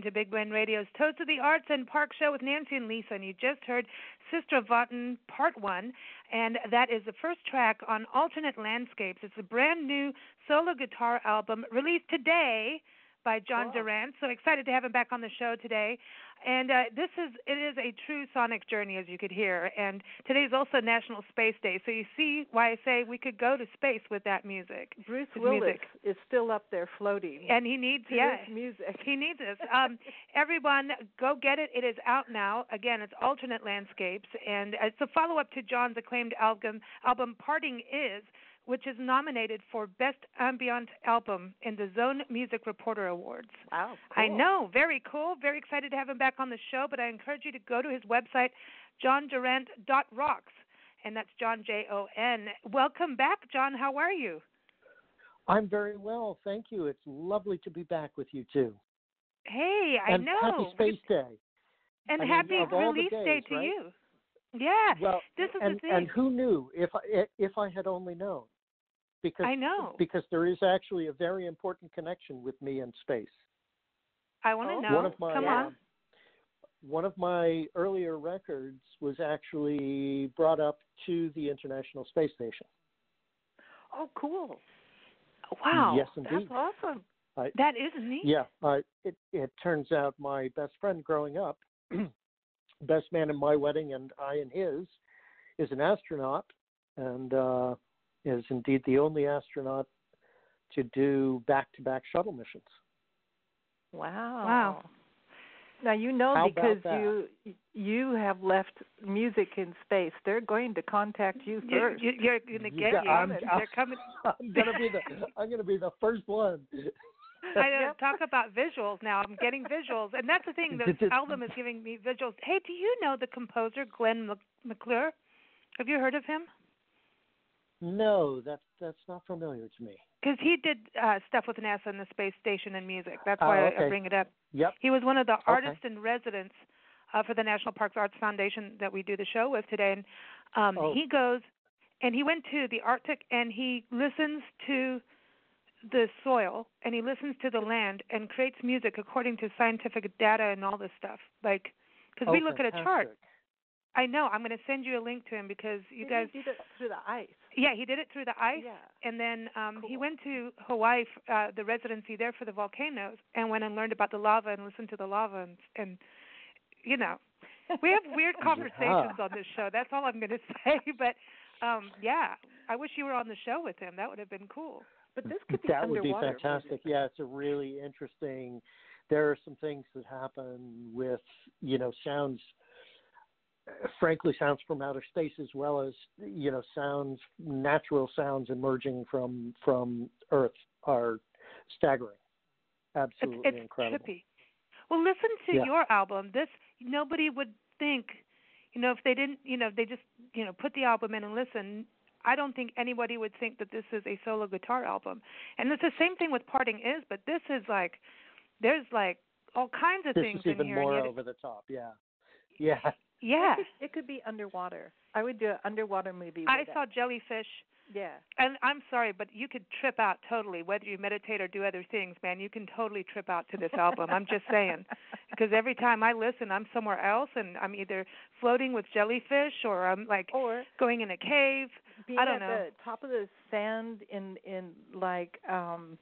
listening to Big Blend Radio's Toast of the Arts and Park Show with Nancy and Lisa, and you just heard Sister Votan Part 1, and that is the first track on Alternate Landscapes. It's a brand new solo guitar album released today by Jon Durant. So excited to have him back on the show today. And uh, this is it is a true sonic journey, as you could hear. And today is also National Space Day, so you see why I say we could go to space with that music. Bruce Willis music. is still up there floating. And he needs to yeah music. he needs this. Um, everyone, go get it. It is out now. Again, it's Alternate Landscapes, and it's a follow-up to Jon's acclaimed album, album "Parting Is," which is nominated for Best Ambient Album in the Zone Music Reporter Awards. Wow. I know, very cool. Very excited to have him back on the show. But I encourage you to go to his website, jondurant.rocks, and that's Jon J O N. Welcome back, Jon. How are you? I'm very well, thank you. It's lovely to be back with you too. Hey, I and know. Happy Space Day. and I mean, happy of all the release day to right? you. Yeah, Well, this is and the thing. and who knew if I if I had only known, because I know. because there is actually a very important connection with me and space. I want to Oh, know. One of my Come uh, on. one of my earlier records was actually brought up to the International Space Station. Oh, cool. Wow. Yes, indeed. That's awesome. That is neat. Yeah, uh, it it turns out my best friend growing up, best man in my wedding and I in his, is an astronaut and uh, is indeed the only astronaut to do back-to-back shuttle missions. Wow. Wow. Now you know How because you you have left music in space. They're going to contact you You, first. you, you're going to get got- you. I'm- They're coming. I'm gonna be the I'm gonna be the first one. I uh, Yep. talk about visuals now. I'm getting visuals, and that's the thing. The Did- did- album is giving me visuals. Hey, do you know the composer Glenn McClure? Have you heard of him? No, that's that's not familiar to me. Because he did uh, stuff with NASA and the space station and music. That's Oh, why I- I bring it up. Yep. He was one of the artists in residence uh, for the National Parks Arts Foundation that we do the show with today. And um, Oh. he goes and he went to the Arctic and he listens to the soil and he listens to the land and creates music according to scientific data and all this stuff. Like, because Oh, we look at a chart. Fantastic. I know. I'm going to send you a link to him because you Didn't guys. he do that through the ice. Yeah, he did it through the ice Yeah. and then um he went to Hawaii f- uh the residency there for the volcanoes and went and learned about the lava and listened to the lava and and you know we have weird conversations on this show that's all i'm going to say but um yeah i wish you were on the show with him that would have been cool But this could be that would be fantastic. Yeah, it's a really interesting. There are some things that happen with you know sounds. Frankly, sounds from outer space as well as you know sounds, natural sounds emerging from from Earth are staggering. Absolutely it's, it's incredible. trippy well listen to Yeah. your album this nobody would think you know if they didn't you know they just you know put the album in and listen I don't think anybody would think that this is a solo guitar album. And it's the same thing with Parting Is, but this is like there's like all kinds of This things is even in here. more over the top. Yeah, yeah. Yeah. It could, it could be underwater. I would do an underwater movie. I saw that. Jellyfish Yeah. and I'm sorry, but you could trip out totally whether you meditate or do other things, man. You can totally trip out to this album. I'm just saying. Because every time I listen, I'm somewhere else and I'm either floating with jellyfish or I'm like Or going in a cave. being I don't at know. the top of the sand in in like um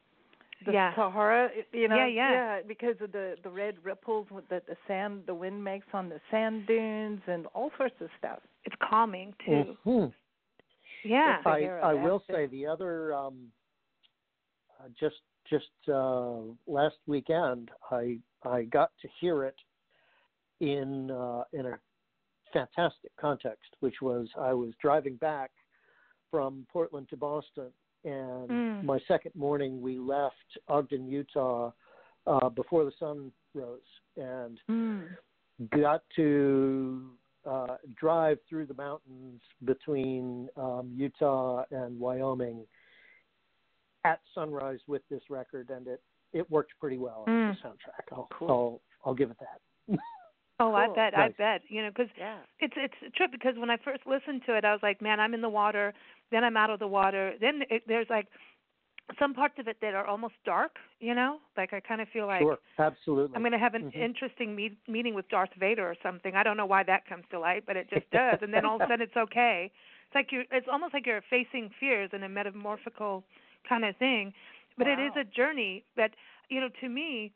the Yeah. Sahara, you know, Yeah, yeah. because of the the red ripples that the the sand the wind makes on the sand dunes and all sorts of stuff. It's calming too. Mhm. Yeah. the I I will say the other um, uh, just just uh, last weekend I I got to hear it in uh, in a fantastic context, which was I was driving back from Portland to Boston, and Mm. my second morning we left Ogden, Utah, uh, before the sun rose, and Mm. got to uh, drive through the mountains between um, Utah and Wyoming at sunrise with this record, and it it worked pretty well as Mm. a soundtrack. I'll, Cool. I'll I'll give it that. Oh, I Cool. bet. I bet. You know, because Yeah. it's it's a trip because when I first listened to it, I was like, man, I'm in the water. Then I'm out of the water. Then it, there's like some parts of it that are almost dark. You know, like I kind of feel like sure, absolutely. I'm going to have an Mhm. interesting meet, meeting with Darth Vader or something. I don't know why that comes to light, but it just does. and then all of a sudden it's okay. It's like you're. It's almost like you're facing fears in a metamorphical kind of thing. But it is a journey that you know to me.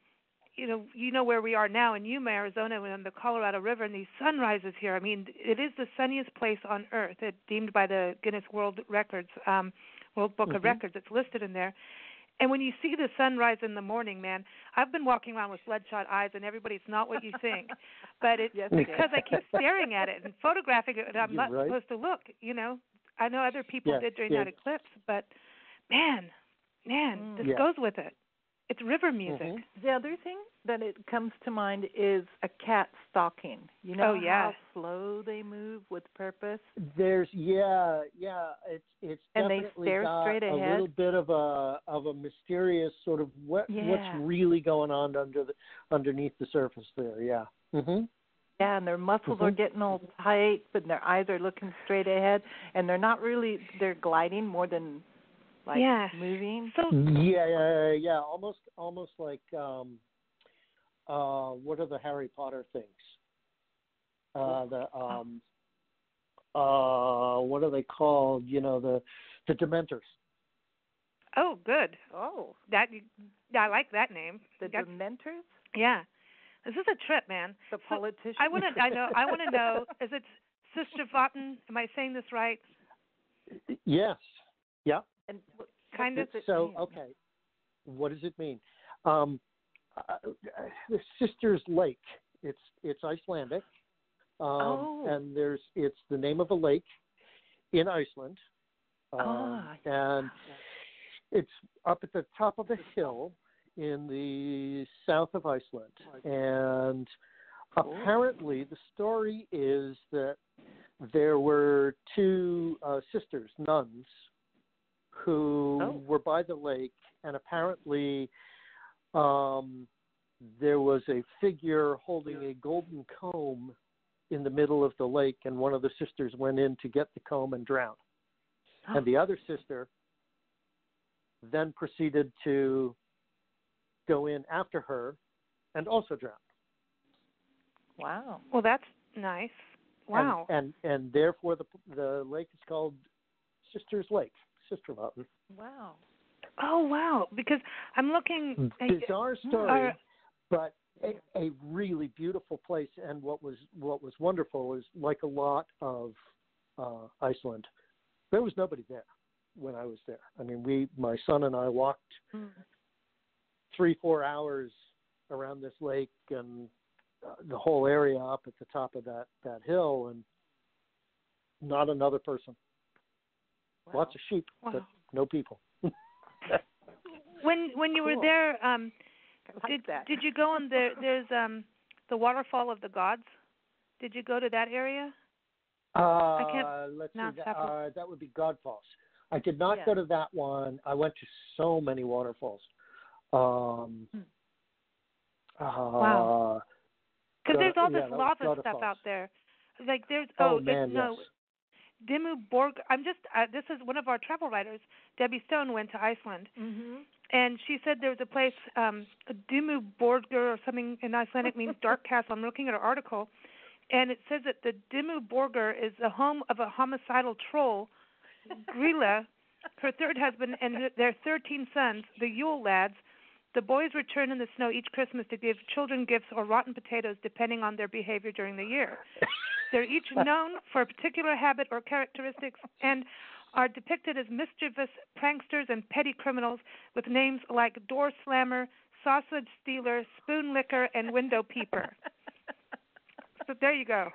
You know, you know where we are now in Yuma, Arizona, and the Colorado River, and these sunrises here. I mean, it is the sunniest place on earth. It deemed by the Guinness World Records, um, World Book of Mhm. Records. It's listed in there. And when you see the sunrise in the morning, man, I've been walking around with bloodshot eyes, and everybody's not what you think. But it's Yes, because I keep staring at it and photographing it, and I'm You're not right. supposed to look. You know, I know other people did during that eclipse, but man, man, Mm. this Yeah. goes with it. It's river music. Mhm. The other thing that it comes to mind is a cat stalking. You know Oh, yeah. how slow they move with purpose. There's yeah yeah it's it's And they definitely stare got straight a little bit of a of a mysterious sort of what Yeah. what's really going on under the underneath the surface there. Yeah. Mhm. Yeah, and their muscles are Mhm. getting all tight, but their eyes are looking straight ahead, and they're not really they're gliding more than like Yeah. moving. So Yeah, yeah, yeah, yeah. Almost, almost like um, uh, what are the Harry Potter things? Uh, the um, uh, what are they called? You know, the the Dementors. Oh, good. Oh, That I like that name. the That's- Dementors, yeah, this is a trip, man. the So, politicians. I want to. I know. I want to know. Is it Sister Votten? Am I saying this right? Yes. Yeah. And what, Kind of. does it So mean? okay, what does it mean? Um, uh, the Sisters Lake. It's it's Icelandic. Um, Oh. And there's it's the name of a lake in Iceland. Um, Ah, and it's up at the top of a hill in the south of Iceland, and apparently the story is that there were two uh, sisters, nuns, who Oh. were by the lake, and apparently um, there was a figure holding a golden comb in the middle of the lake, and one of the sisters went in to get the comb and drowned. And the other sister then proceeded to go in after her and also drowned. Wow. Well, that's nice. Wow. And and, and therefore the the lake is called Sisters Lake, Sister Mountain. Wow. oh, wow. Because I'm looking. Bizarre story, Are- but a, a really beautiful place. And what was what was wonderful is like a lot of uh, Iceland, there was nobody there when I was there. I mean, we my son and I walked Mm. three four hours around this lake and uh, the whole area up at the top of that that hill and not another person Wow. lots of sheep but no people When when you were there, um, like did that. did you go on the there's um the waterfall of the gods? Did you go to that area? uh I can't let's see that, that uh, that would be god falls i did not Yeah. go to that one i went to so many waterfalls um Hmm. uh, Wow. Because God- there's all this that was lava stuff out there. Like there's oh, oh, man it's, no yes Dimmu Borg. I'm just uh, this is one of our travel writers. Debbie Stone went to Iceland, Mhm. and she said there was a place, um, Dimmu Borgir or something in Icelandic means dark castle. I'm looking at her article, and it says that the Dimmu Borgir is the home of a homicidal troll, Grilla, her third husband, and their 13 sons, the Yule lads. The boys return in the snow each Christmas to give children gifts or rotten potatoes depending on their behavior during the year. They're each known for a particular habit or characteristics and are depicted as mischievous pranksters and petty criminals with names like door slammer, sausage stealer, spoon licker, and window peeper. So there you go.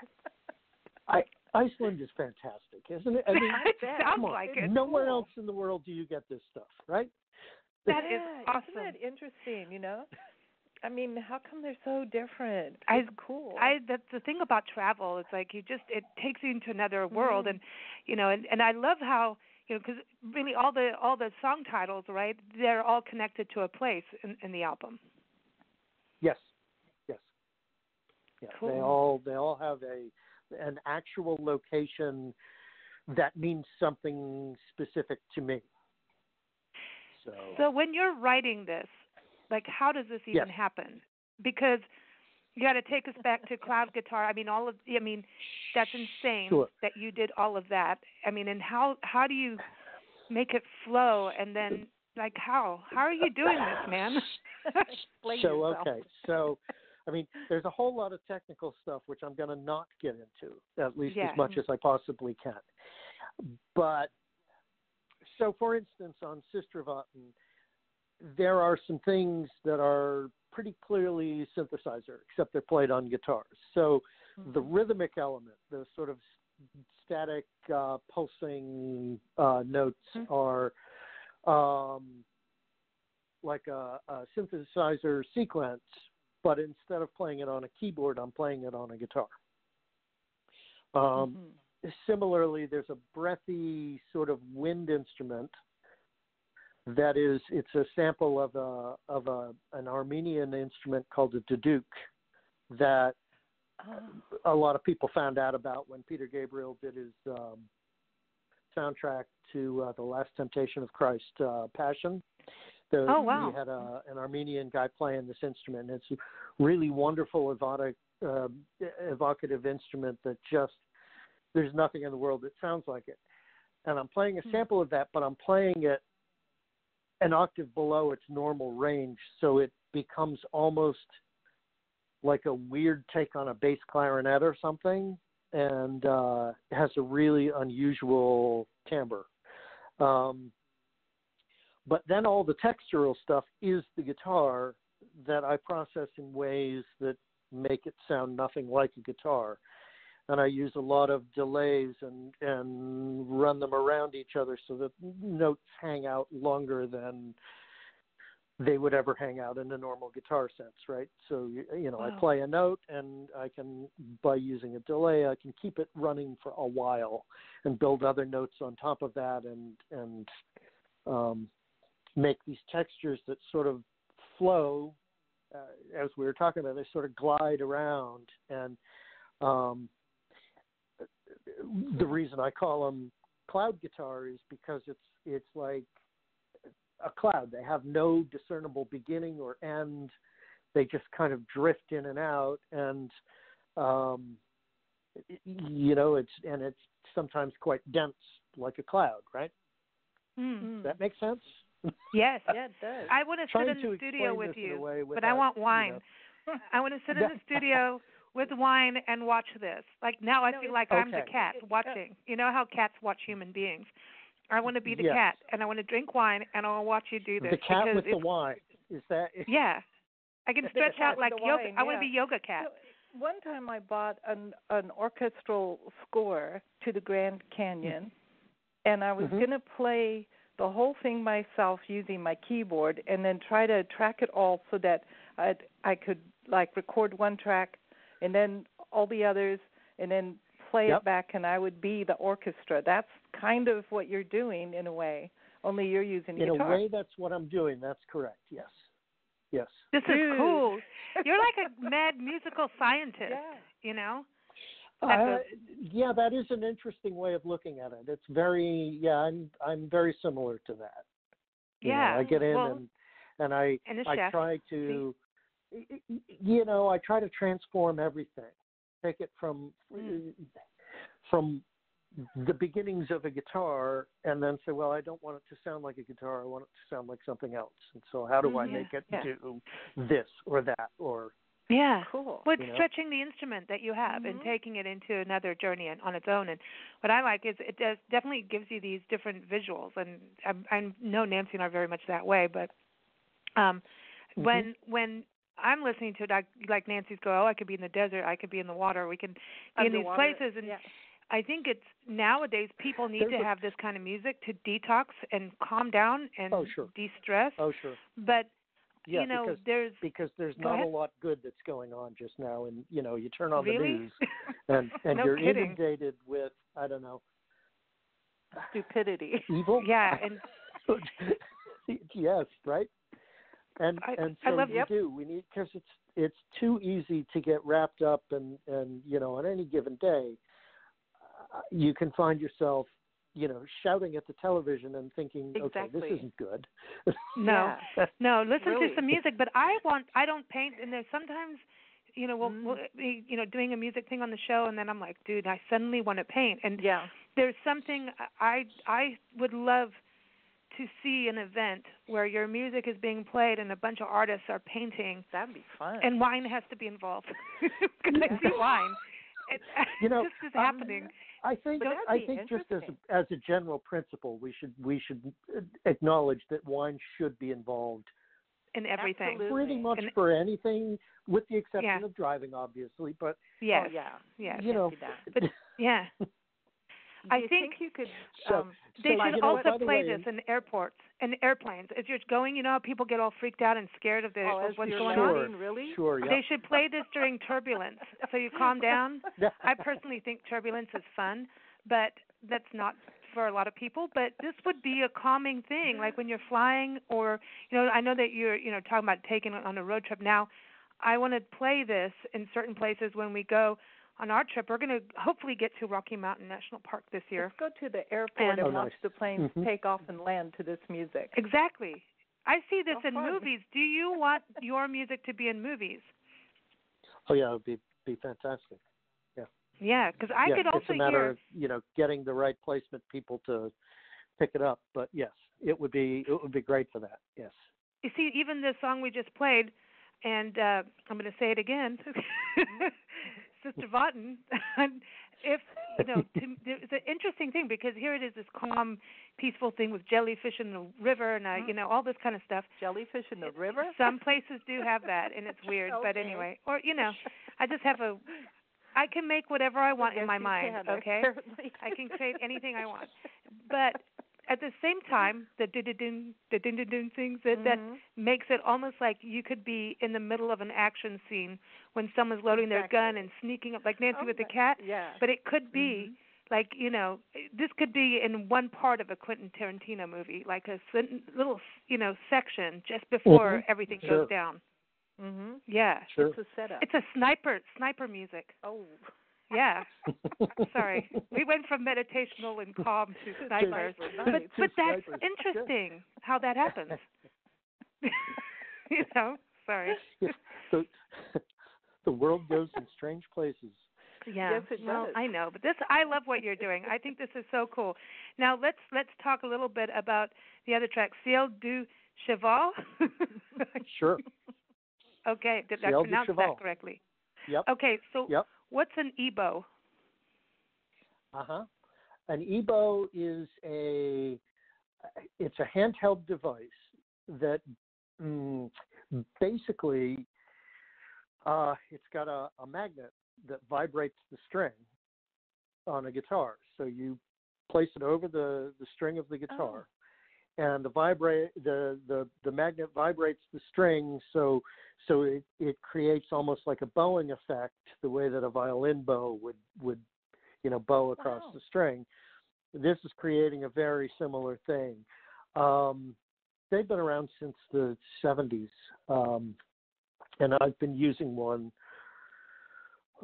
I, Iceland is fantastic, isn't it? I mean, it sounds come on. like it. Nowhere cool. else in the world do you get this stuff, right? That is yeah, awesome. Isn't that interesting? You know, I mean, how come they're so different? I- It's cool. I that's the thing about travel. It's like you just it takes you into another world, Mhm. and you know, and and I love how you know because really all the all the song titles, right? They're all connected to a place in, in the album. Yes, yes, yeah. They all they all have a an actual location that means something specific to me. So, So when you're writing this, like how does this even Yes. happen? Because you got to take us back to cloud guitar. I mean, all of I mean, that's insane Sure. that you did all of that. I mean, and how how do you make it flow? And then like how how are you doing this, man? Explain so yourself. okay, so I mean, there's a whole lot of technical stuff which I'm going to not get into, at least Yeah. as much as I possibly can. But so, for instance, on Sister Votten, there are some things that are pretty clearly synthesizer, except they're played on guitars. So the Mhm. rhythmic element, the sort of static uh, pulsing uh, notes Mhm. are um, like a, a synthesizer sequence, but instead of playing it on a keyboard, I'm playing it on a guitar. Um, Mhm. Similarly, there's a breathy sort of wind instrument that is it's a sample of a of a an Armenian instrument called a duduk that Oh. a lot of people found out about when Peter Gabriel did his um, soundtrack to uh, the Last Temptation of Christ, uh, Passion. Oh, wow. He had a, an Armenian guy playing this instrument. It's a really wonderful, evocative, uh, evocative instrument that just there's nothing in the world that sounds like it. And I'm playing a Hmm. sample of that, but I'm playing it an octave below its normal range, so it becomes almost like a weird take on a bass clarinet or something, and uh, has a really unusual timbre. Um, but then all the textural stuff is the guitar that I process in ways that make it sound nothing like a guitar. And I use a lot of delays and and run them around each other so that notes hang out longer than they would ever hang out in a normal guitar sense, right? So you, you know, Wow. I play a note, and I can, by using a delay, I can keep it running for a while, and build other notes on top of that, and and um, make these textures that sort of flow, uh, as we were talking about. They sort of glide around, and um, the reason I call them cloud guitar is because it's it's like a cloud. They have no discernible beginning or end. They just kind of drift in and out, and um, you know, it's and it's sometimes quite dense, like a cloud, right? Mm. Mm. Does that make sense? Yes. yeah, it does. I want to sit in the studio with this in a you, way but I without, want you wine. know- I want to sit in the studio with wine and watch this. Like now, I feel it's- like I'm the cat uh, watching. You know how cats watch human beings. I want to be the Yes. cat, and I want to drink wine, and I want to watch you do this. the cat with the wine. Is that? Yeah, I can stretch out like yoga. wine, I want to be yoga cat. So, one time I bought an an orchestral score to the Grand Canyon, and I was Mhm. going to play the whole thing myself using my keyboard, and then try to track it all so that I I could like record one track, and then all the others, and then play Yep. it back, and I would be the orchestra. That's kind of what you're doing in a way, only you're using In guitar. a way, that's what I'm doing. That's correct. Yes. Yes. This is Dude. cool. You're like a mad musical scientist. yeah. You know. Uh, That's yeah, that is an interesting way of looking at it. It's very yeah, I'm I'm very similar to that. You know, Yeah. I get in well, and and I and a I chef. try to you know, I try to transform everything. Take it from Mm. from the beginnings of a guitar and then say, well, I don't want it to sound like a guitar. I want it to sound like something else. And so how do I Mhm. make it Yeah. do this or that or Yeah. Cool. Well, it's you know? stretching the instrument that you have and Mhm. taking it into another journey on on its own. And what I like is it does definitely gives you these different visuals. And I, I know Nancy and I are very much that way. But um, Mhm. when when I'm listening to it, I, like Nancy's go, oh, I could be in the desert, I could be in the water, we can be in these places. And yeah. I think it's nowadays people need There's to a- have this kind of music to detox and calm down and Oh, sure. de-stress. oh sure. But Yeah, you know, because there's because there's not a lot good that's going on just now and you know you turn on really the news and and No you're kidding. inundated with i don't know Stupidity. evil yeah, and yes right and I- and I so love- you Yep. do we need because it's it's too easy to get wrapped up and and you know on any given day uh, you can find yourself you know shouting at the television and thinking okay this isn't good no. Yeah. No, listen Really. to some music, but I want I don't paint and there's sometimes you know, we'll, Mm. we'll be, you know, doing a music thing on the show and then I'm like, dude, I suddenly want to paint and Yeah. there's something I I would love to see an event where your music is being played and a bunch of artists are painting That'd be fun. and wine has to be involved. Because I see wine. It, You know, this is um, happening. I think I think just as a, as a general principle, we should we should acknowledge that wine should be involved in everything. Absolutely. pretty much And- for anything, with the exception Yeah. of driving, obviously. But Yes. Oh, yeah. Yes. you know. But yeah. Do I you think- you could. So- um, They should also by play way, this in airports and airplanes. If you're going, you know, how people get all freaked out and scared of the oh, of what's going Sure. on. landing, Really? sure, yeah. They should play this during turbulence, so you calm down. I personally think turbulence is fun, but that's not for a lot of people. But this would be a calming thing, like when you're flying, or you know, I know that you're, you know, talking about taking it on a road trip. Now, I want to play this in certain places when we go on our trip. We're going to hopefully get to Rocky Mountain National Park this year. Let's go to the airport And- and Oh, watch nice. the planes Mhm. take off and land to this music. Exactly. I see this Oh, in fun. movies. Do you want your music to be in movies? oh yeah, it would be be fantastic. Yeah, Yeah, because I yeah, could it's a matter hear. of you know getting the right placement people to pick it up. But yes, it would be it would be great for that. Yes. You see, even the song we just played, and uh, I'm going to say it again, Sister Vaughton. if you know, to, it's an interesting thing because here it is, this calm, peaceful thing with jellyfish in the river, and uh, Mm-hmm. you know all this kind of stuff. Jellyfish in the river? Some places do have that, and it's weird. But anyway, or you know, I just have a. I can make whatever I want in my mind. can, okay. I can create anything I want. But at the same time, the ding ding the ding ding things that that Mhm. makes it almost like you could be in the middle of an action scene when someone's loading their gun and sneaking up, like Nancy Oh, with the cat. Yeah. But it could be Mhm. like you know, this could be in one part of a Quentin Tarantino movie, like a s- little you know section just before Mhm. everything Sure. goes down. Mhm. Yeah, Sure. It's a setup. it's a sniper sniper music. oh. Yeah. Sorry, we went from meditational and calm to snipers, but but that's interesting how that happens. you know, sorry. the, the world goes in strange places. Yeah. Yes, it well, does. I know, but this I love what you're doing. I think this is so cool. Now let's let's talk a little bit about the other track, Ciel du Cheval. Sure. okay, did I Ciel du pronounce that correctly? Yep. Okay, so Yep. What's an EBow? Uh huh. An EBow is a it's a handheld device that mm, basically uh, it's got a, a magnet that vibrates the string on a guitar. So you place it over the, the string of the guitar, and the vibrate the, the the magnet vibrates the string. So so it, it creates almost like a bowing effect, the way that a violin bow would would you know bow across Wow. the string. This is creating a very similar thing. Um, they've been around since the 70s, um, and I've been using one.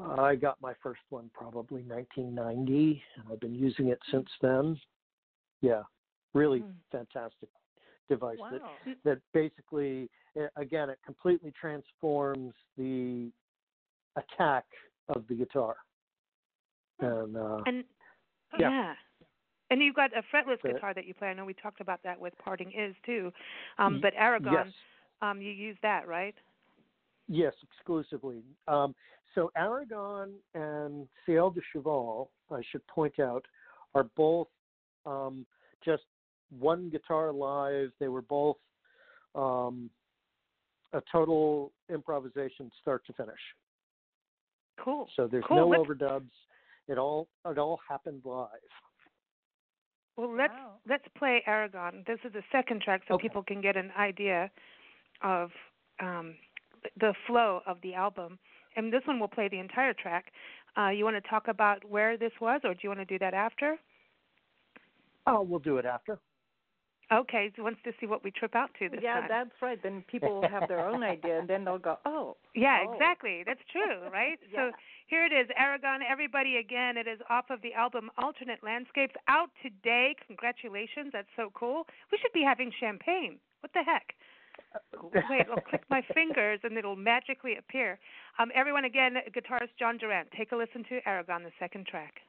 I got my first one probably 1990, and I've been using it since then. Yeah, really Hmm. fantastic device Wow. that that basically again it completely transforms the attack of the guitar. And uh, And Yeah. yeah. And you've got a fretless So- guitar that you play. I know we talked about that with Parting Is too. Um, but Aragon, yes, um, you use that, right? Yes, exclusively. Um, so Aragon and Ciel de Cheval, I should point out, are both um, just one guitar live. They were both um, a total improvisation, start to finish. Cool. So there's Cool. no Let's- overdubs. It all it all happened live. Well, let's Wow. let's play Aragon. This is the second track, so Okay. people can get an idea of um, the flow of the album. And this one will play the entire track. Uh, you want to talk about where this was, or do you want to do that after? Oh, we'll do it after. Okay, so wants to see what we trip out to this yeah, time. that's right. Then people will have their own idea, and then they'll go, "Oh, Yeah, Oh. exactly. That's true, right? Yeah. So here it is, Aragon. Everybody, again, it is off of the album Alternate Landscapes, out today. Congratulations, that's so cool. We should be having champagne. What the heck? Wait, I'll click my fingers and it'll magically appear. Um, everyone, again, guitarist Jon Durant. Take a listen to Aragon, the second track.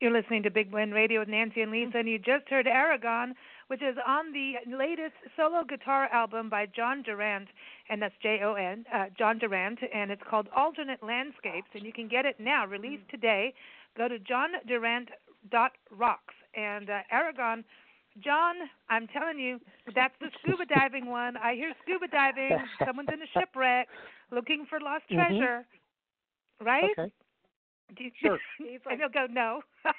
You're listening to Big Blend Radio with Nancy and Lisa, and you just heard Aragon, which is on the latest solo guitar album by Jon Durant, and that's J O N, uh, Jon Durant, and it's called Alternate Landscapes, and you can get it now, released today. Go to jondurant.rocks. And uh, Aragon, Jon, I'm telling you, that's the scuba diving one. I hear scuba diving, someone's in a shipwreck looking for lost Mhm. treasure, right? Okay. Do you, Sure. He's and like, he'll go, no. Uh,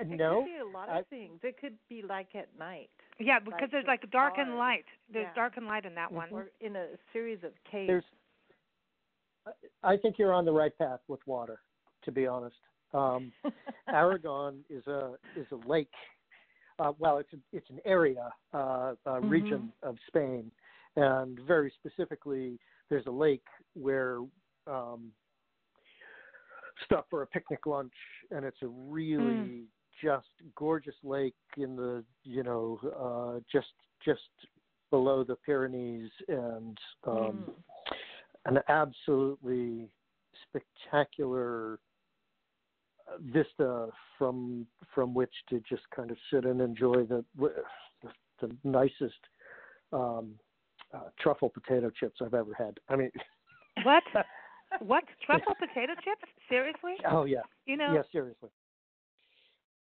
it no. could be a lot I- of things. It could be like at night, Yeah, because Like there's like dark and light. There's Yeah. dark and light in that one. or in a series of caves. There's. I think you're on the right path with water. To be honest, um, Aragon is a is a lake. Uh, well, it's a, it's an area, uh, a region of Spain, and very specifically, there's a lake where um, stuff for a picnic lunch, and it's a really just gorgeous lake in the you know uh, just just below the Pyrenees, and um, Mm. an absolutely spectacular uh, vista from from which to just kind of sit and enjoy the the, the nicest um, uh, truffle potato chips I've ever had. I mean, What? what? Truffle potato chips? Seriously? oh yeah, You know? yeah, seriously.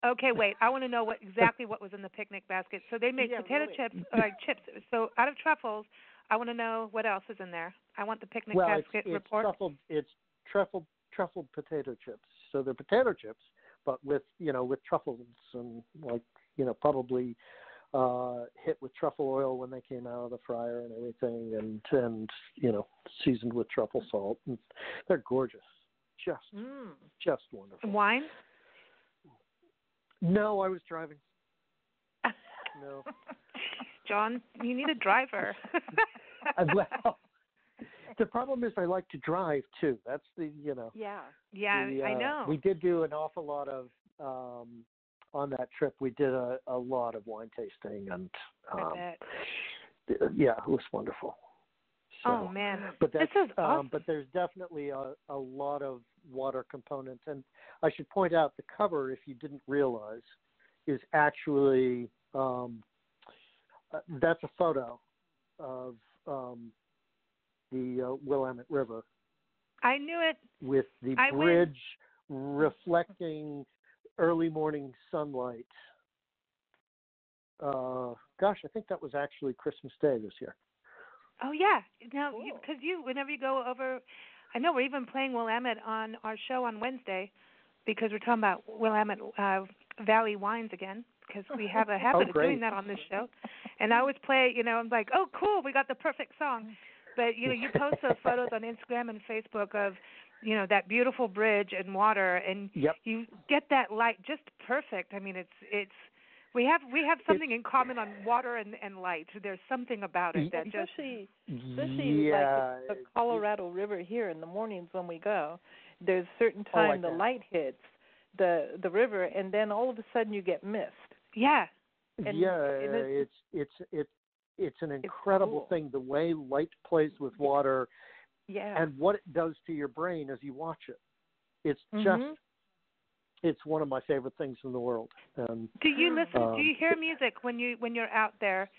Okay, wait. I want to know what exactly what was in the picnic basket. So they make Yeah, potato really. chips, like chips. So out of truffles, I want to know what else is in there. I want the picnic well, it's, basket it's report. truffled it's truffled truffled potato chips. So they're potato chips, but with you know with truffles and like you know probably uh hit with truffle oil when they came out of the fryer and everything, and and you know seasoned with truffle salt. And they're gorgeous, just Mm. just wonderful. Wine? No, I was driving. No, Jon, you need a driver. Well. The problem is I like to drive too. That's the you know Yeah. yeah, I uh, know. We did do an awful lot of um on that trip. We did a, a lot of wine tasting and um, yeah, it was wonderful. So, Oh man, but this that's is um, awesome. but there's definitely a, a lot of water components, and I should point out the cover, if you didn't realize, is actually um, uh, that's a photo of um, the uh, Willamette River I knew it. with the I bridge reflecting early morning sunlight. Uh, gosh, I think that was actually Christmas Day this year. Oh yeah. Now, Cool. because you, whenever you go over, I know we're even playing Willamette on our show on Wednesday, because we're talking about Willamette uh, Valley wines again, because we have a habit of doing that on this show. And I always play, you know, I'm like, oh cool, we got the perfect song. But you know, you post those photos on Instagram and Facebook of, you know, that beautiful bridge and water, and Yep. you get that light just perfect. I mean, it's it's. We have we have something in common on water and, and light. There's something about it that just Especially especially yeah, like the, the Colorado River here in the mornings when we go. There's certain Oh, I time the bet. light hits the the river and then all of a sudden you get mist. yeah. and- yeah, and it's it's it's it's an incredible cool. thing the way light plays with water Yeah. And what it does to your brain as you watch it. It's Mhm. just it's one of my favorite things in the world. And Do you listen? Um, do you hear music when you when you're out there?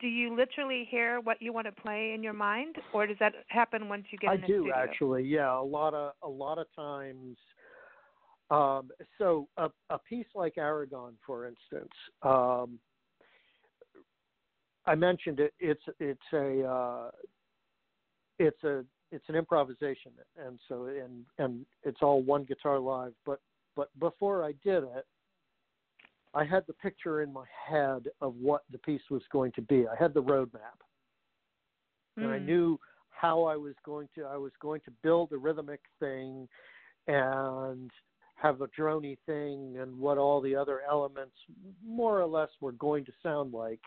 Do you literally hear what you want to play in your mind, or does that happen once you get I in the do studio? actually. Yeah, a lot of a lot of times. Um, so a, a piece like Aragon, for instance, um, I mentioned it. It's it's a uh, it's a it's an improvisation, and so and and it's all one guitar live. But but before I did it, I had the picture in my head of what the piece was going to be. I had the roadmap and I Mm. knew how I was going to I was going to build a rhythmic thing and have a droney thing and what all the other elements more or less were going to sound like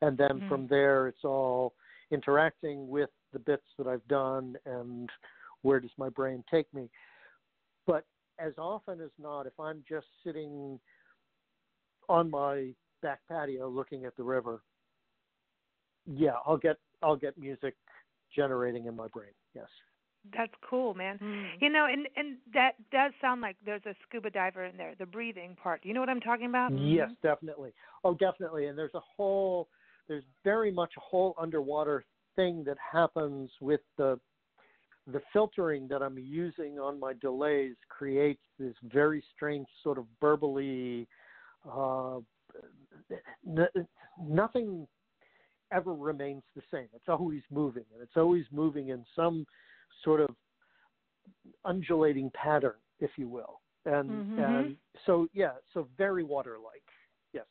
and then Mhm. from there it's all interacting with the bits that I've done and where does my brain take me but as often as not if I'm just sitting on my back patio looking at the river yeah, I'll get I'll get music generating in my brain. Yes. That's cool, man. Mm. You know, and and that does sound like there's a scuba diver in there, the breathing part. You know what I'm talking about? Yes, definitely. Oh, definitely. And there's a whole, there's very much a whole underwater thing that happens with the the filtering that I'm using on my delays creates this very strange sort of burbly. Uh, n- nothing ever remains the same. It's always moving, and it's always moving in some sort of undulating pattern, if you will. And Mhm. and so yeah, so very water-like. Yes.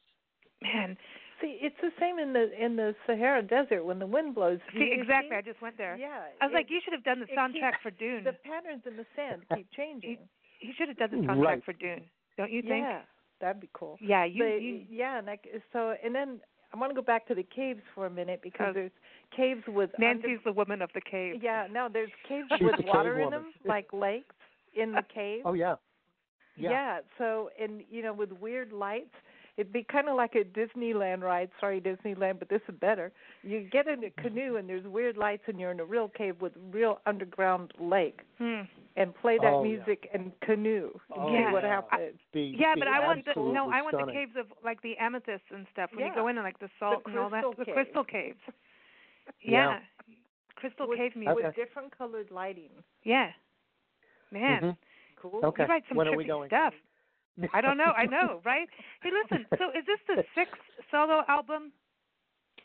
Man, See, it's the same in the in the Sahara Desert when the wind blows. see exactly. see? I just went there. Yeah. I was it- like, you should have done the soundtrack keeps- for Dune. the patterns in the sand keep changing. You should have done the soundtrack Right. for Dune. Don't you think? Yeah, that'd be cool. Yeah, you, But, you yeah, and I, so and then I want to go back to the caves for a minute because Oh. there's caves with Nancy's the woman of the cave. Yeah, no, there's caves She's with the cave water in woman. them, like lakes in the cave. Oh yeah. Yeah. so and you know with weird lights, it'd be kind of like a Disneyland ride. Sorry, Disneyland, but this is better. You get in a canoe and there's weird lights, and you're in a real cave with real underground lake, Hmm. and play that Oh, yeah. music and canoe and Oh, see what yeah. happens. Be, Yeah, be but I want the no, I want the caves of like the amethyst and stuff when you go in and like the salt and all that. crystal The crystal caves. Yeah. Yeah. Crystal With- cave music. with different colored lighting. Yeah. Man, Mhm. Cool. Okay. you write some when trippy are we going? stuff. I don't know. I know, right? Hey, listen. So is this the sixth solo album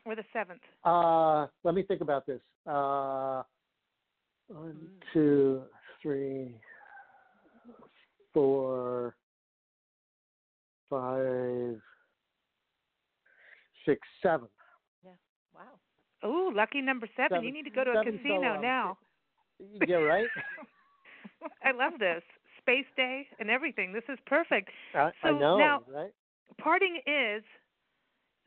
or the seventh? Uh, let me think about this. Uh, one, Mm. two, three, four, five, six, seven. Wow. Ooh, lucky number seven. Seven- you need to go to a casino solo now. Yeah, right. I love this. Space Day and everything. This is perfect. I, I So know, now- right? Parting is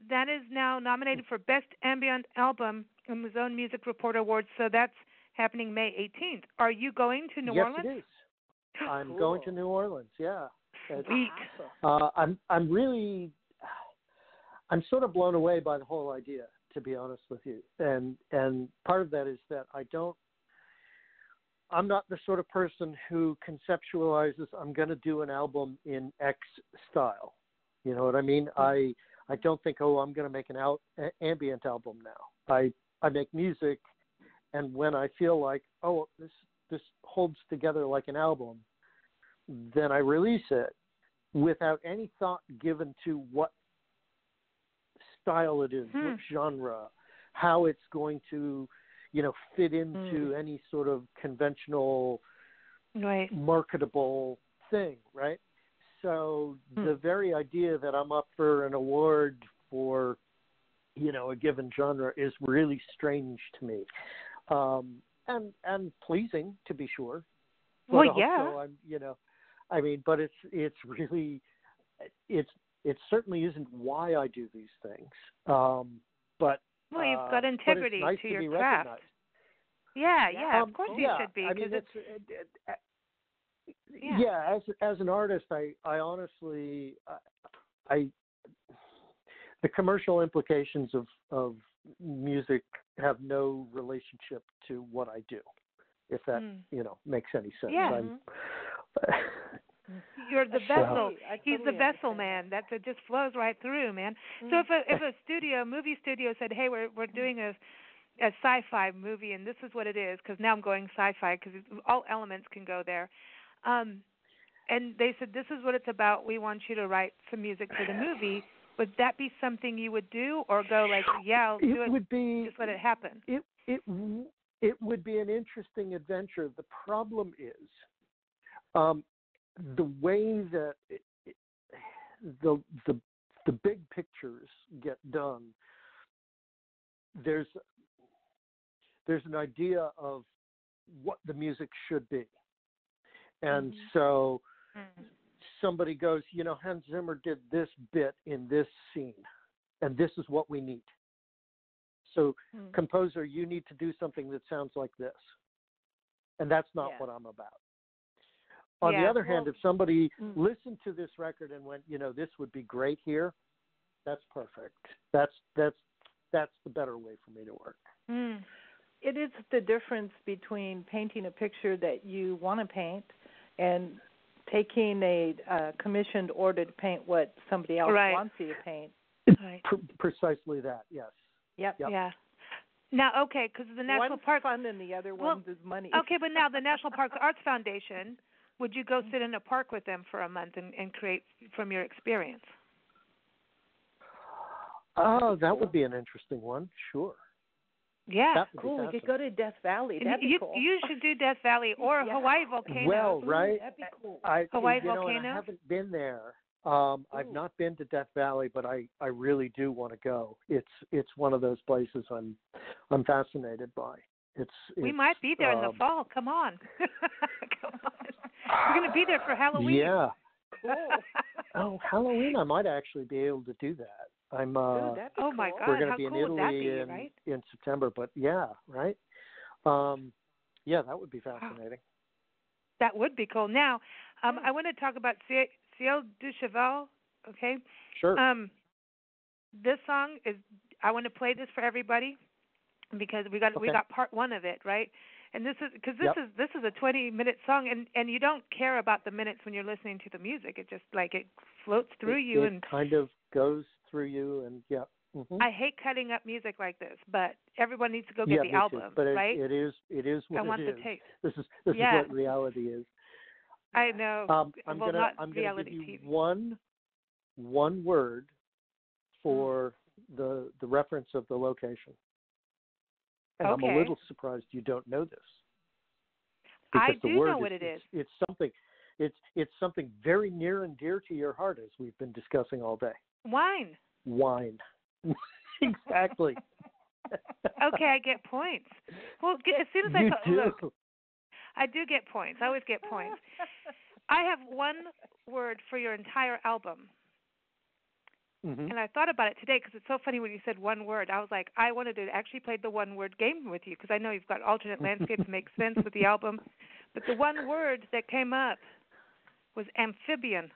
that is now nominated for Best Ambient Album in the Zone Music Report Awards. So that's happening May 18th. Are you going to New yes, Orleans? it is. I'm going to New Orleans. Yeah. Sweet. Uh, I'm I'm really I'm sort of blown away by the whole idea, to be honest with you. And and part of that is that I don't I'm not the sort of person who conceptualizes I'm going to do an album in X style. You know what I mean? I I don't think oh I'm going to make an out ambient album now. I I make music and when I feel like oh this this holds together like an album, then I release it without any thought given to what style it is, Hmm. what genre, how it's going to, you know, fit into Hmm. any sort of conventional Right. marketable thing, right? So Hmm. the very idea that I'm up for an award for, you know, a given genre is really strange to me, um, and and pleasing to be sure. But Well, also, yeah. I'm, you know, I mean, but it's it's really, it's it certainly isn't why I do these things. Um, but Well, you've uh, got integrity nice to to your craft. recognized. Yeah, yeah. Um, of course yeah, you should be I because mean, it's it's, it, it, Yeah. yeah. As as an artist, I I honestly I, I the commercial implications of of music have no relationship to what I do. If that Mm. you know makes any sense. Yeah. I'm, you're the vessel. He's the vessel man. That it just flows right through, man. that. So if a if a studio, movie studio said, "Hey, we're we're doing a a sci-fi movie, and this is what it is," because now I'm going sci-fi because all elements can go there. Um, and they said, "This is what it's about. We want you to write some music for the movie." Would that be something you would do, or go like, "Yeah, I'll do it it. would be Just let it happen." it it it would be an interesting adventure. The problem is um, the way that it, it, the the the big pictures get done. There's there's an idea of what the music should be, and Mhm. so Mm. somebody goes, you know, Hans Zimmer did this bit in this scene, and this is what we need. So Hmm. composer, you need to do something that sounds like this. And that's not Yeah. what I'm about. On the Yeah, other hand, if somebody Mm. listened to this record and went, you know, this would be great here, that's perfect. That's that's that's the better way for me to work. Mm. it is the difference between painting a picture that you want to paint and taking a uh, commissioned order to paint what somebody else Right. wants you to paint. Right. Pre- precisely that. Yes. Yep. Yep. Yeah. Now, okay, because the National One's Park. fun and the other Well, one's is money. Okay, but now the National Parks Arts Foundation, would you go sit in a park with them for a month and, and create from your experience? Oh, that would be an interesting one. Sure. Yeah. That cool. be We could go to Death Valley. That'd be you cool. you should do Death Valley or Yeah. Hawaii volcano. Well, Ooh, right? That'd be cool. I Hawaii you know, volcano? I haven't been there. Um, I've not been to Death Valley, but I I really do want to go. It's it's one of those places I'm I'm fascinated by. It's, we might be there in the um, fall. Come on. Come on. We're going to be there for Halloween. Yeah. Cool. Oh, Halloween! I might actually be able to do that. I'm. uh Dude, that'd be Oh my. God, We're going how to be in cool would that Italy be, in right? in September, but yeah, right. Um, yeah, that would be fascinating. That would be cool. Now, um. I want to talk about Ciel Ciel du Cheval. Okay. Sure. Um, this song is. I want to play this for everybody because we got we got part one of it right, and this is because this Yep. is this is a 20 minute song and and you don't care about the minutes when you're listening to the music. It just like it floats through it, you it and kind of goes through you, and yeah. mhm. I hate cutting up music like this, but everyone needs to go get yeah, the too. album, But it, right? it is it is what I want it the tape. This is this Yeah. is what reality is. I know. Um, I'm well, gonna I'm gonna give you TV. one one word for the the reference of the location. And I'm a little surprised you don't know this. I because do know what is, it is. It's, it's something it's it's something very near and dear to your heart as we've been discussing all day. Wine. Wine. exactly. Okay, I get points. Well, as soon as I you thought, oh, do. look, I do get points. I always get points. I have one word for your entire album, Mhm. and I thought about it today because it's so funny when you said one word. I was like, I wanted to actually play the one word game with you because I know you've got alternate landscapes make sense with the album, but the one word that came up was amphibian.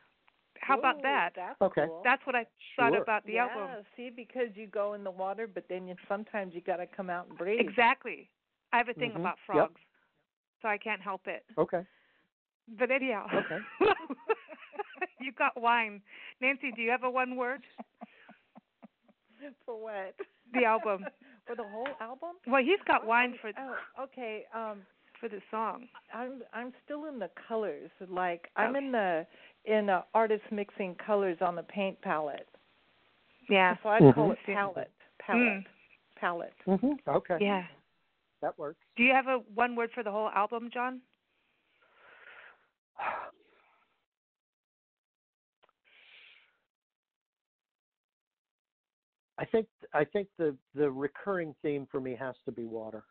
How about that? That's Okay. cool. That's what I thought Sure. about the yeah, album. see, because you go in the water, but then you sometimes you got to come out and breathe. Exactly. I have a thing Mhm. about Yep. frogs, so I can't help it. Okay. But anyhow, Okay. you got wine. Nancy, do you have a one word? For what? The album. for the whole album? Well, he's got wine for Oh, okay. Um, for the song. I'm I'm still in the colors. Like I'm in the in uh, artist mixing colors on the paint palette. Yeah. So I Mhm. call it Yeah. palette. Palette. Palette. hmm Okay. Yeah. That works. Do you have a one word for the whole album, Jon? I think I think the the recurring theme for me has to be water.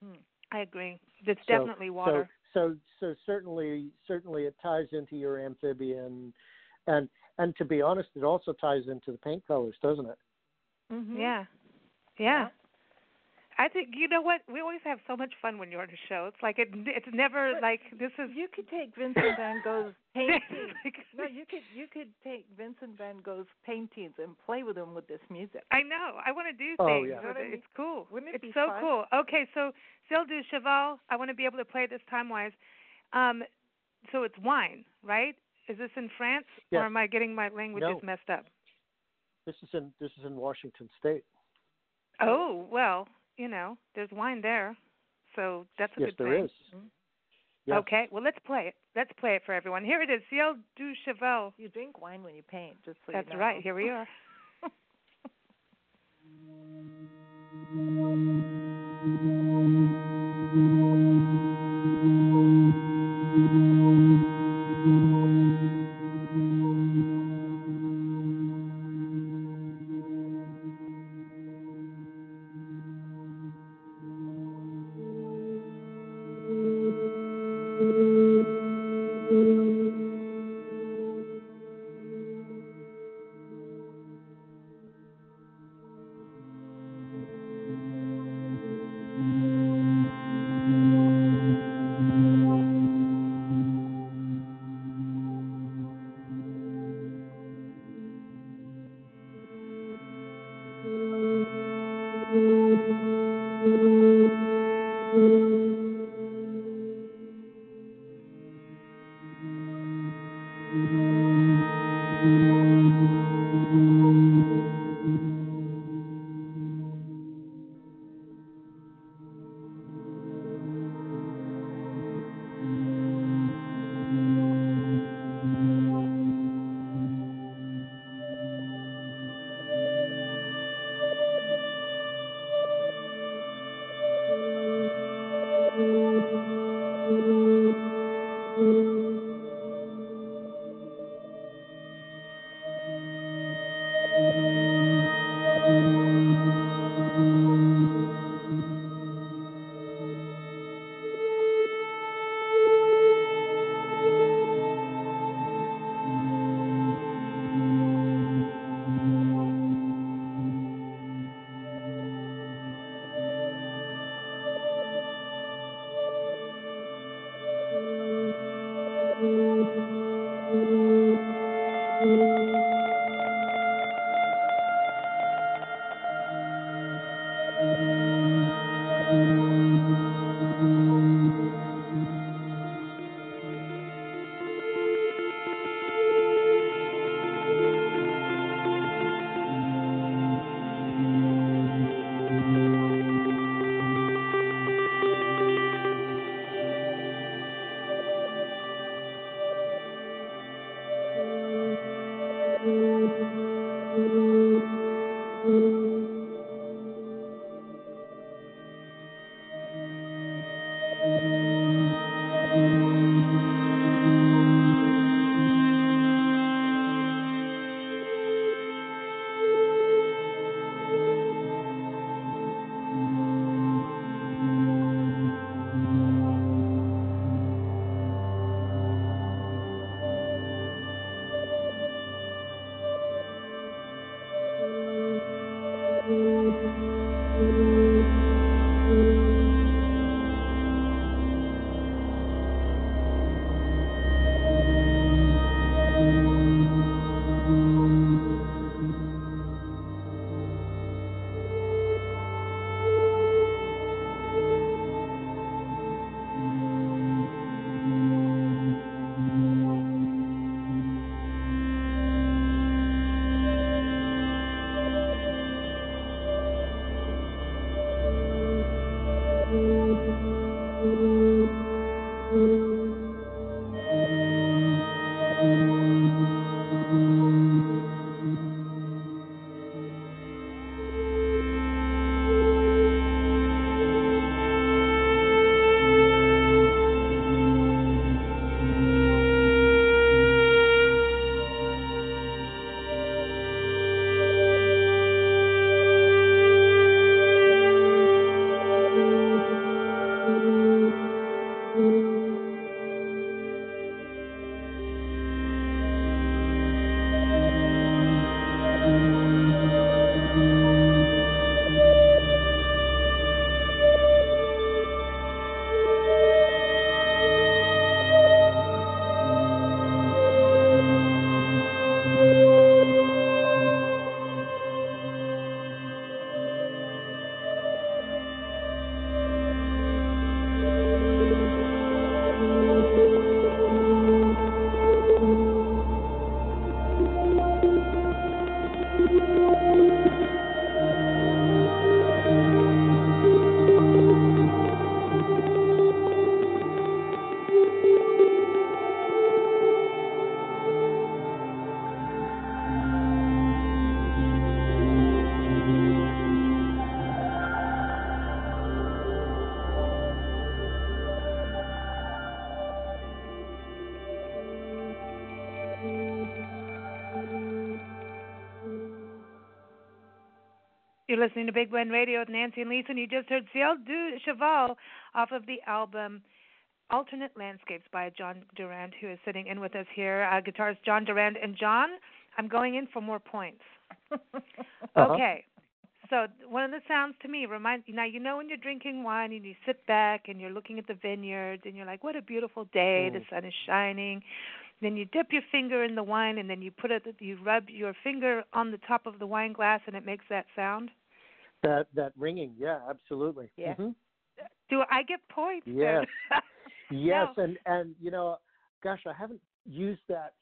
hmm I agree. It's So- definitely water. So so certainly certainly it ties into your amphibian, and and to be honest, it also ties into the paint colors, doesn't it? hmm yeah. Yeah. I think you know what? We always have so much fun when you're on a show. It's like it it's never But like this is You could take Vincent Van Gogh's paintings. like, No, you could you could take Vincent Van Gogh's paintings and play with them with this music. I know. I want to do Oh, things. yeah. with it. It's cool. Wouldn't it it's be so fun? cool. Okay, so Ciel du Cheval, I want to be able to play this time wise. Um, so it's wine, right? Is this in France, Yes. or am I getting my languages No. messed up? This is in this is in Washington State. Oh well, you know, there's wine there, so that's a yes, good there thing. is. Mhm. Yes. Okay, well let's play it. Let's play it for everyone. Here it is, Ciel du Cheval. You drink wine when you paint, just so That's you know. right. Here we are. You're listening to Big Blend Radio with Nancy and Lisa, and you just heard Ciel du Cheval off of the album Alternate Landscapes by Jon Durant, who is sitting in with us here. Uh, guitarist Jon Durant. And Jon, I'm going in for more points. Uh-huh. Okay. So one of the sounds to me reminds now you know when you're drinking wine and you sit back and you're looking at the vineyards and you're like what a beautiful day the Mm. sun is shining then you dip your finger in the wine and then you put it you rub your finger on the top of the wine glass and it makes that sound That that ringing, yeah, absolutely. Yeah. Mhm. do I get points Yes. Yes, No. and and you know, gosh, I haven't used that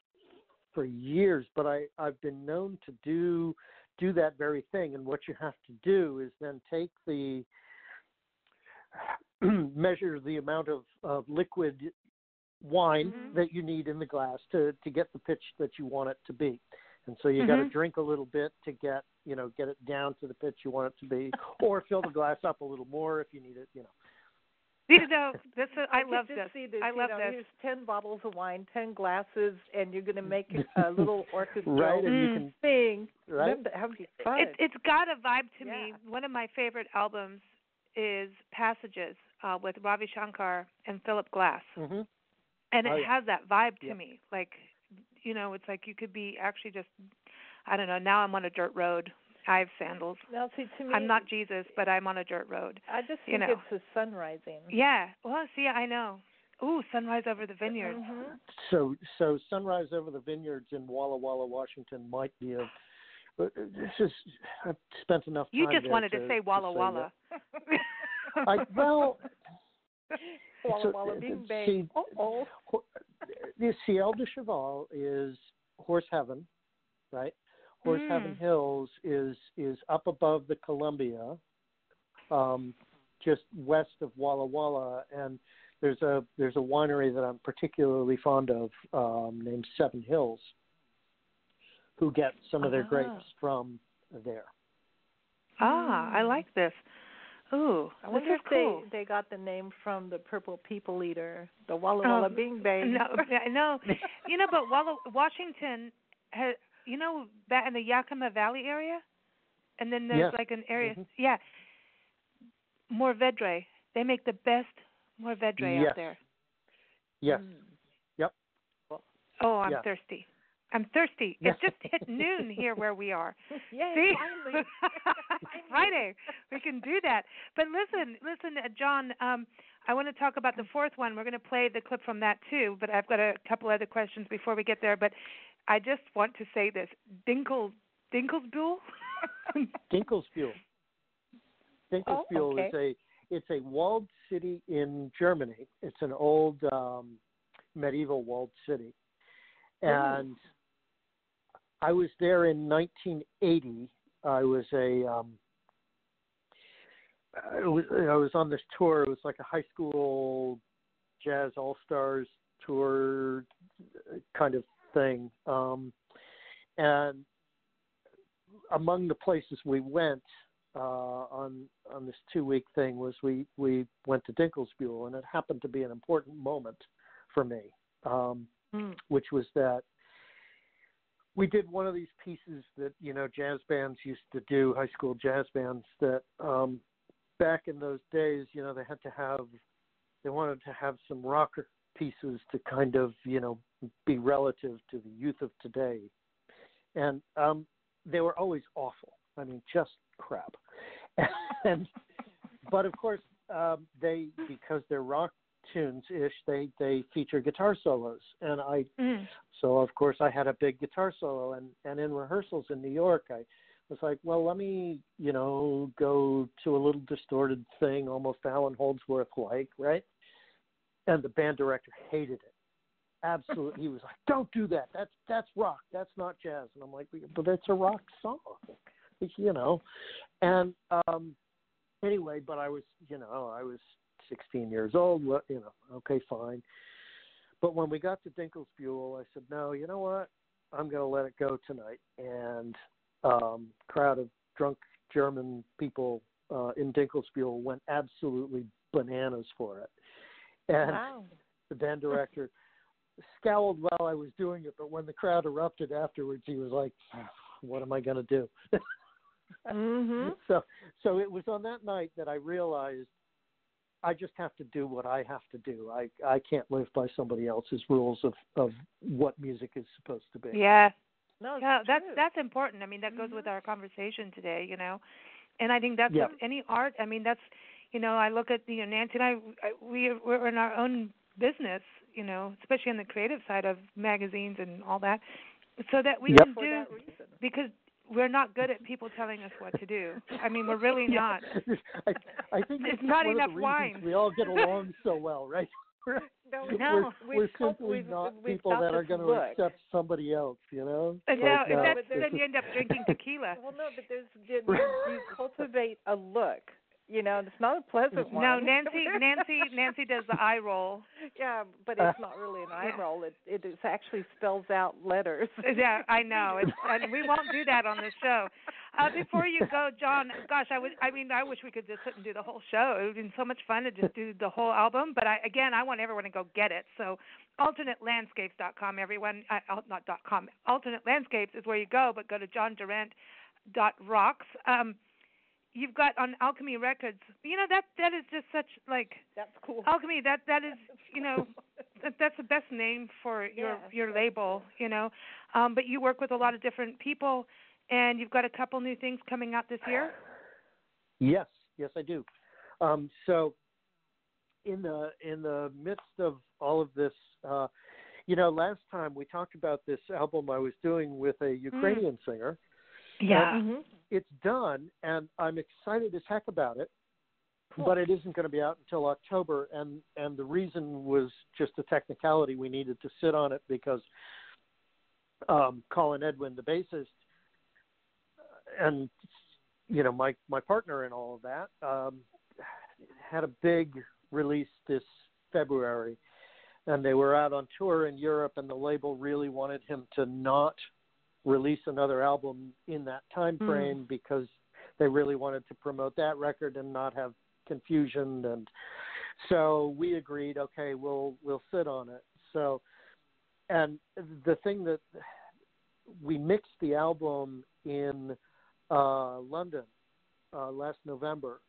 for years, but I I've been known to do do that very thing. And what you have to do is then take the measure the amount of, of liquid wine Mhm. that you need in the glass to to get the pitch that you want it to be. And so you got to drink a little bit to get you know get it down to the pitch you want it to be, or fill the glass up a little more if you need it. You know. you know this is, I could love just this See this. I you love know, this Here's ten bottles of wine, ten glasses, and you're going to make a little orchestra right, and Mm. you can thing. right. Then That fun. It, it's got a vibe to me. One of my favorite albums is Passages uh, with Ravi Shankar and Philip Glass, hmm and it Oh, yeah. has that vibe to Yeah. me. Like, you know, it's like you could be actually just, I don't know. Now I'm on a dirt road. I have sandals. now, see, to me, I'm not Jesus, but I'm on a dirt road. I just you think know. it's the sun rising. Yeah. Well, see, I know. Ooh, sunrise over the vineyards. Mhm. So, so sunrise over the vineyards in Walla Walla, Washington, might be a. but This is. I've spent enough time. You just there wanted to, to say Walla say Walla. I well, Walla so, Walla uh, Bing Bang. see, oh. Ho- the Ciel de Cheval is Horse Heaven, right? Horse Heaven Mm. Hills is is up above the Columbia, um, just west of Walla Walla, and there's a there's a winery that I'm particularly fond of um, named Seven Hills, who get some of their Ah. grapes from there. Ah, I Mm. like this. Ooh, I wonder if cool. they they got the name from the Purple People Eater, the Walla Walla Bing Bang. No, yeah, no. You know, but Walla, Washington has, you know, that in the Yakima Valley area, and then there's Yes. like an area, Mhm. yeah, Mourvedre. They make the best Mourvedre Yes. out there. Yes. Mm. Oh, I'm Yeah. thirsty. I'm thirsty. Yeah. It's just hit noon here where we are. Yay, See, finally. Friday. We can do that. But listen, listen, uh, Jon. Um, I want to talk about the fourth one. We're going to play the clip from that too. But I've got a couple other questions before we get there. But I just want to say this: Dinkle, Dinklesbuhl. Dinkelspiel. Dinkelspiel okay. is a it's a walled city in Germany. It's an old um, medieval walled city, and I was there in 1980. I was a um, I was I was on this tour. It was like a high school jazz all stars tour kind of thing, um, and among the places we went uh, on on this two week thing was we we went to Dinkelsbuhl, and it happened to be an important moment for me, um, Mm. which was that we did one of these pieces that you know jazz bands used to do, high school jazz bands that um, back in those days, you know, they had to have they wanted to have some rocker pieces to kind of you know be relative to the youth of today, and um, they were always awful. I mean, just crap. and but of course, um, they because they're rock tunes ish, they they feature guitar solos, and I Mm. so of course I had a big guitar solo, and and in rehearsals in New York, I was like, well, let me you know go to a little distorted thing, almost Allan Holdsworth like, right? And the band director hated it. Absolutely, he was like, "Don't do that. That's that's rock. That's not jazz." And I'm like, "But it's a rock song, you know." And um anyway, but I was, you know, I was 16 years old. What, you know, okay, fine. But when we got to Dinkelspiel, I said, "No, you know what? I'm going to let it go tonight." And um crowd of drunk German people uh in Dinkelspiel went absolutely bananas for it. And wow. the band director scowled while I was doing it, but when the crowd erupted afterwards, he was like, "What am I going to do?" Mhm. So so it was on that night that I realized I just have to do what I have to do. I I can't live by somebody else's rules of of what music is supposed to be. Yeah. No, it's Yeah, that's true. that's important. I mean, that goes with mm-hmm. our conversation today, you know. And I think that's Yeah. any art. I mean, that's you know, I look at you know Nancy and I, I we we're in our own business, you know, especially on the creative side of magazines and all that, so that we Yep. can do that because we're not good at people telling us what to do. I mean, we're really Yeah. not. I, I think There's this is not enough of the reasons wine. we all get along so well, right? We're- No, No. we're, we've we're simply we've- not we've people that are going to look. accept somebody else, you know? And Like, now, no, that's, but then you end up drinking tequila. Well, no, but there's you, you cultivate a look. You know, it's not a pleasant one. No, Nancy, Nancy, Nancy does the eye roll. Yeah, but it's not really an eye roll. It it is actually spells out letters. Yeah, I know, it's, and we won't do that on the show. Uh, before you go, Jon, gosh, I would, I mean, I wish we could just sit and do the whole show. It would have been so much fun to just do the whole album. But I, again, I want everyone to go get it. So, alternatelandscapes.com, everyone, uh, al- not dot com. Alternate Landscapes is where you go, but go to Jon Durant dot rocks. Um, you've got on Alchemy Records. You know that that is just such like That's cool. Alchemy. That that is you know that, that's the best name for your Yeah, your that's label, you know. Um, but you work with a lot of different people, and you've got a couple new things coming out this year. Yes, yes, I do. Um, so, in the in the midst of all of this, uh, you know, last time we talked about this album I was doing with a Ukrainian singer. Mhm. It's done, and I'm excited as heck about it. Cool. But it isn't going to be out until October, and and the reason was just a technicality. We needed to sit on it because um, Colin Edwin, the bassist, and you know my my partner in all of that, um, had a big release this February, and they were out on tour in Europe, and the label really wanted him to not release another album in that time Hmm. frame because they really wanted to promote that record and not have confusion. And so we agreed okay we'll we'll sit on it. So and the thing that we mixed the album in uh london uh last november.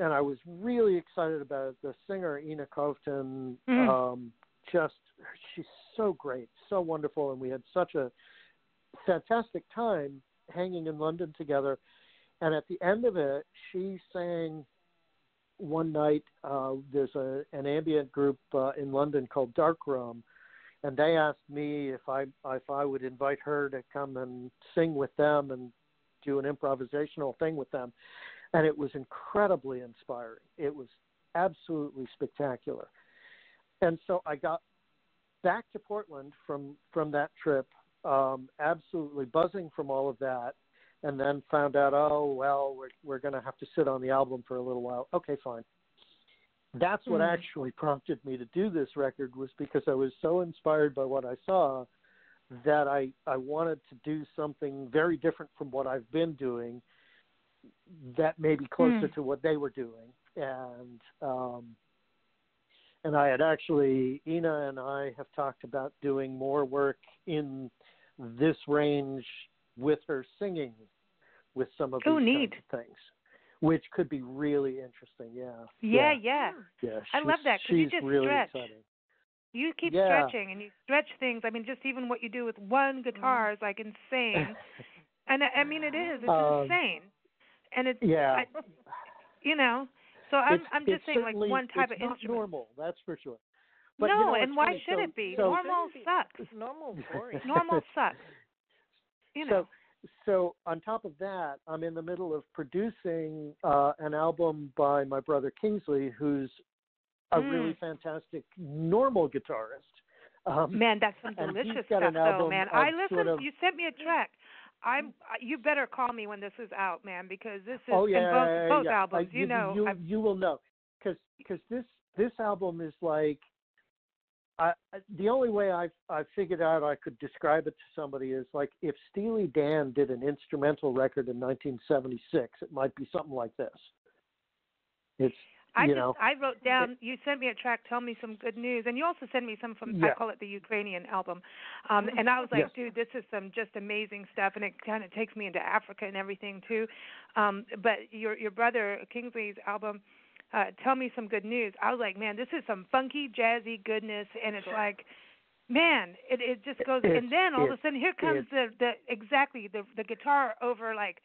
And i was really excited about it. The singer ina Kovton, Mm. um just she's so great so wonderful. And we had such a fantastic time hanging in london together. And at the end of it she sang one night uh there's a an ambient group uh, in london called dark room and they asked me if i if i would invite her to come and sing with them and do an improvisational thing with them. And it was incredibly inspiring. It was absolutely spectacular. And so i got back to portland from from that trip um absolutely buzzing from all of that and then found out, oh well, we're we're going to have to sit on the album for a little while. Okay, fine. That's what Mm. actually prompted me to do this record was because I was so inspired by what I saw that I I wanted to do something very different from what I've been doing that may be closer Mm. to what they were doing and um and I had actually Ina and I have talked about doing more work in this range with her singing with some of Oh, these neat. of things, which could be really interesting. Yeah. Yeah, yeah. Yeah. I love she's- that 'cause you she's just really stretch. exciting. You keep Yeah. stretching and you stretch things. I mean, just even what you do with one guitar is like insane. and I, I mean, it is. It's Um, insane. And it's Yeah. I, you know. So I'm It's- I'm just saying like one type of not instrument. normal, that's for sure. But no, you know, and why funny, should so- it be? so- Normal sucks. Normal boring. Normal sucks. You know. So, so on top of that, I'm in the middle of producing uh, an album by my brother Kingsley, who's a Mm. really fantastic normal guitarist. Um, Man, that's some delicious stuff, an though, man. of I sort of- You sent me a track. I'm. uh, You better call me when this is out, man, because this is oh yeah, and both yeah, both yeah. albums. Uh, you, know, you, you will know because because this this album is like. I, I- the only way I've I've figured out I could describe it to somebody is like if Steely Dan did an instrumental record in 1976, it might be something like this. It's I you just know, I wrote down. You sent me a track. Tell me some good news, and you also sent me some from I call it the Ukrainian album, um, and I was like, Yes. dude, this is some just amazing stuff, and it kind of takes me into Africa and everything too. Um, but your your brother Kingsley's album, uh, tell me some good news. I was like, man, this is some funky jazzy goodness, and it's like. Man, it it just goes, and then all of a sudden here comes the the exactly the the guitar over like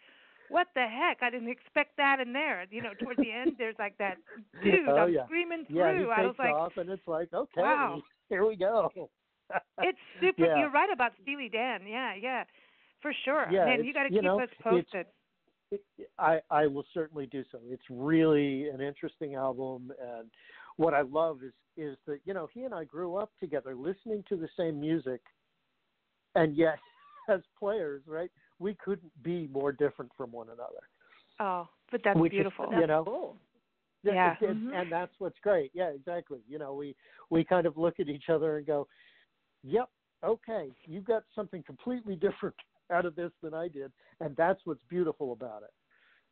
what the heck? I didn't expect that in there. You know, towards the end, there's like that dude. Oh, I'm yeah. screaming through. yeah, he I was like, off, and it's like, okay, Wow. here we go. it's super. Yeah. You're right about Steely Dan. Yeah, yeah, for sure. Yeah, Man, you got to keep know, us it's- posted. I I will certainly do so. It's really an interesting album, and what I love is is that you know he and I grew up together, listening to the same music, and yet as players, right, we couldn't be more different from one another. Oh, but that's Which is- beautiful. you know, cool. Th- Yeah. th- Mhm. and that's what's great. Yeah, exactly. You know, we we kind of look at each other and go, "Yep, okay, you've got something completely different out of this than I did," and that's what's beautiful about it.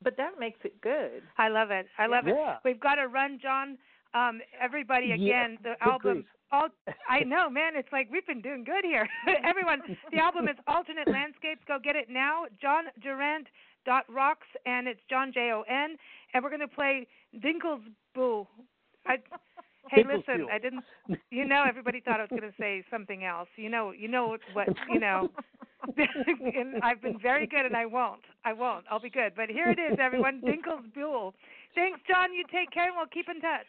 But that makes it good. I love it. I love it. We've got to run, Jon. Um, everybody Yeah, again. The good album. grief. All I know, man. It's like we've been doing good here. Everyone, the album is Alternate Landscapes. Go get it now. Jon Durant dot rocks, and it's Jon J O N. And we're gonna play Dinklespool. I, hey, listen, Dinklespool. I didn't. You know, everybody thought I was gonna say something else. You know, you know what? You know. and I've been very good, and I won't. I won't. I'll be good. But here it is, everyone. Dinkles Buell. Thanks, Jon. You take care, and we'll keep in touch.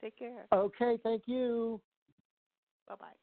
Take care. Okay, thank you. Bye bye.